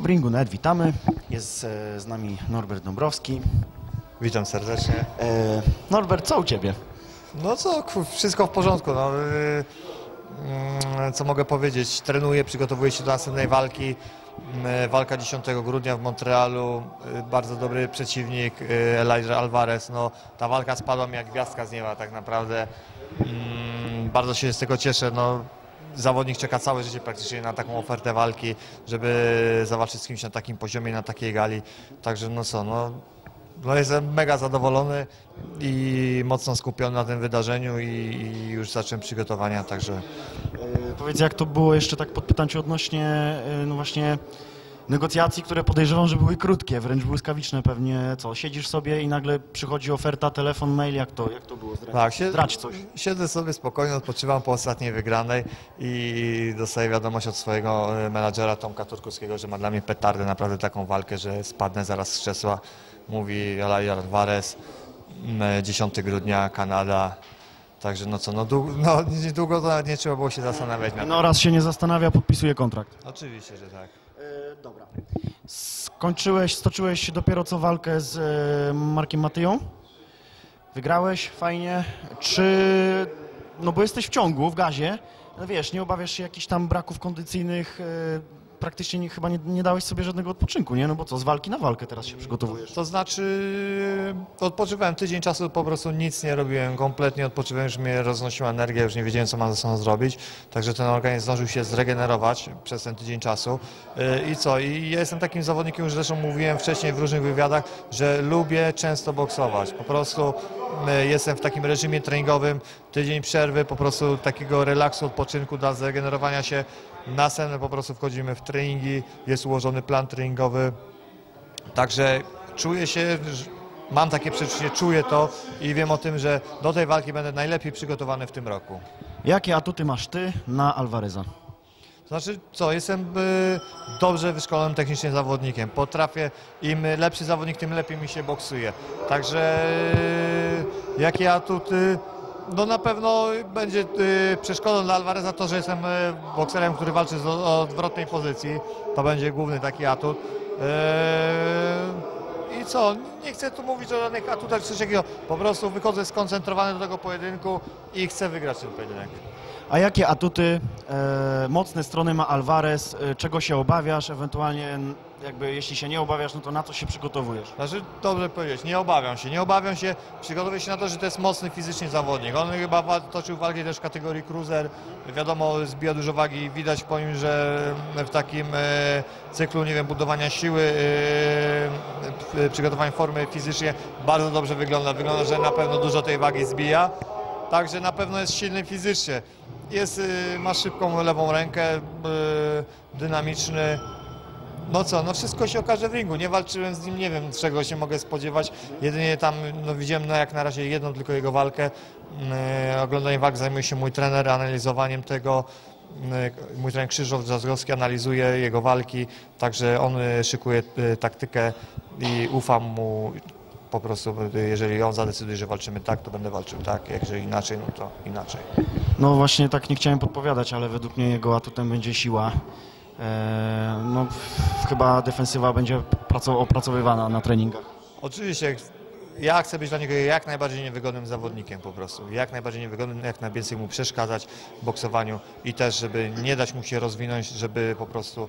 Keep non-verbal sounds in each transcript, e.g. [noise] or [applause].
W ringu net witamy. Jest e, z nami Norbert Dąbrowski. Witam serdecznie. E, Norbert, co u Ciebie? No co, wszystko w porządku. No, yy, mm, co mogę powiedzieć? Trenuję, przygotowuję się do następnej walki. Yy, Walka 10 grudnia w Montrealu. Yy, Bardzo dobry przeciwnik, yy, Elijah Alvarez. No, ta walka spadła mi jak gwiazdka z nieba tak naprawdę. Mm, Bardzo się z tego cieszę. No, zawodnik czeka całe życie praktycznie na taką ofertę walki, żeby zawalczyć z kimś na takim poziomie, na takiej gali. Także no co, no, no jestem mega zadowolony i mocno skupiony na tym wydarzeniu i, i już zacząłem przygotowania, także E, Powiedz, jak to było jeszcze tak podpytam Cię odnośnie e, no właśnie negocjacji, które podejrzewam, że były krótkie, wręcz błyskawiczne pewnie. Co, siedzisz sobie i nagle przychodzi oferta, telefon, mail, jak to, jak to było? Zdradź, tak, sie- zdradź coś. siedzę sobie spokojnie, odpoczywam po ostatniej wygranej i dostaję wiadomość od swojego e, menadżera Tomka Turkowskiego, że ma dla mnie petardę, naprawdę taką walkę, że spadnę zaraz z krzesła. Mówi Elijah Alvarez, mm, 10 grudnia, Kanada. Także no co, no, dłu- no [laughs] niedługo to nie trzeba było się zastanawiać. No raz się nie zastanawia, podpisuje kontrakt. Oczywiście, że tak. Dobra. Skończyłeś, stoczyłeś dopiero co walkę z e, Markiem Matyją. Wygrałeś, fajnie. Czy, no bo jesteś w ciągu, w gazie, no wiesz, nie obawiasz się jakichś tam braków kondycyjnych, e, praktycznie nie, chyba nie, nie dałeś sobie żadnego odpoczynku, nie? No bo co, z walki na walkę teraz się przygotowujesz. To znaczy, odpoczywałem tydzień czasu, po prostu nic nie robiłem, kompletnie odpoczywałem, już mnie roznosiła energia, już nie wiedziałem, co mam ze sobą zrobić. Także ten organizm zdążył się zregenerować przez ten tydzień czasu. Yy, I co? I ja jestem takim zawodnikiem, już zresztą mówiłem wcześniej w różnych wywiadach, że lubię często boksować. Po prostu jestem w takim reżimie treningowym, tydzień przerwy, po prostu takiego relaksu, odpoczynku dla zregenerowania się. Następnie po prostu wchodzimy w treningi, jest ułożony plan treningowy. Także czuję się, mam takie przeczucie, czuję to i wiem o tym, że do tej walki będę najlepiej przygotowany w tym roku. Jakie atuty masz ty na Alvareza? Znaczy co, jestem y, dobrze wyszkolonym technicznie zawodnikiem. Potrafię, im lepszy zawodnik, tym lepiej mi się boksuje. Także y, jakie atuty? No na pewno będzie y, przeszkodą dla Alvareza to, że jestem bokserem, który walczy z odwrotnej pozycji. To będzie główny taki atut. I co? Nie chcę tu mówić o żadnych atutach czy takiego. Po prostu wychodzę skoncentrowany do tego pojedynku i chcę wygrać ten pojedynek. A jakie atuty, e, mocne strony ma Alvarez, e, czego się obawiasz, ewentualnie jakby jeśli się nie obawiasz, no to na co się przygotowujesz? Znaczy, dobrze powiedzieć, nie obawiam się, nie obawiam się, przygotowuję się na to, że to jest mocny fizycznie zawodnik. On chyba toczył walkę też w kategorii cruiser, wiadomo, zbija dużo wagi, widać po nim, że w takim e, cyklu, nie wiem, budowania siły, e, e, przygotowania formy fizycznie bardzo dobrze wygląda. Wygląda, że na pewno dużo tej wagi zbija, także na pewno jest silny fizycznie. Jest, ma szybką lewą rękę, dynamiczny, no co, no wszystko się okaże w ringu. Nie walczyłem z nim, nie wiem czego się mogę spodziewać. Jedynie tam no, widziałem no, jak na razie jedną tylko jego walkę. Yy, walk zajmuje się mój trener, analizowaniem tego. Yy, mój trener Krzyżof Drzazgowski analizuje jego walki, także on yy, szykuje taktykę i ufam mu po prostu, jeżeli on zadecyduje, że walczymy tak, to będę walczył tak, jeżeli inaczej, no to inaczej. No właśnie tak nie chciałem podpowiadać, ale według mnie jego atutem będzie siła. E, no chyba defensywa będzie praco- opracowywana na treningach. Oczywiście, ja chcę być dla niego jak najbardziej niewygodnym zawodnikiem po prostu. Jak najbardziej niewygodnym, jak najwięcej mu przeszkadzać w boksowaniu i też, żeby nie dać mu się rozwinąć, żeby po prostu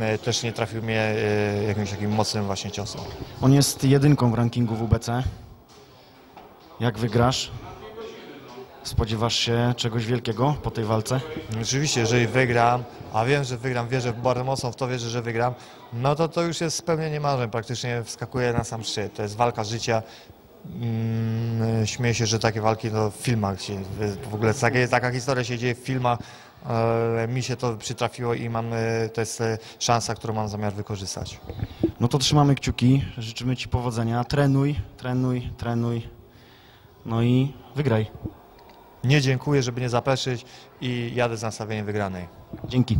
e, też nie trafił mnie e, jakimś takim mocnym właśnie ciosem. On jest jedynką w rankingu WBC. Jak wygrasz? Spodziewasz się czegoś wielkiego po tej walce? Oczywiście, jeżeli wygram, a wiem, że wygram, wierzę bardzo mocno w to, wierzę, że wygram, no to to już jest spełnienie marzeń, praktycznie wskakuje na sam szczyt. To jest walka życia. Mm, śmieję się, że takie walki no, w filmach się, w ogóle takie, taka historia się dzieje w filmach. E, mi się to przytrafiło i mam, e, to jest e, szansa, którą mam zamiar wykorzystać. No to trzymamy kciuki, życzymy Ci powodzenia. Trenuj, trenuj, trenuj. No i wygraj. Nie dziękuję, żeby nie zapeszyć i jadę z nastawieniem wygranej. Dzięki.